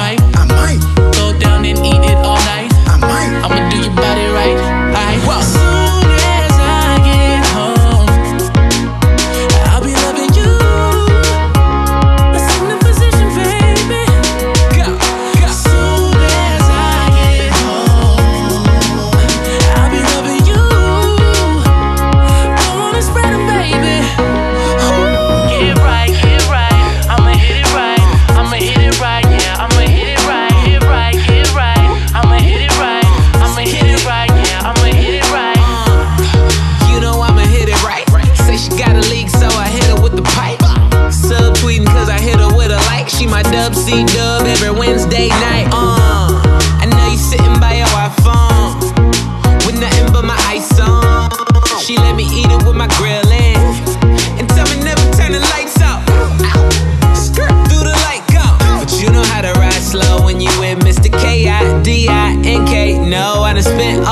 my wanna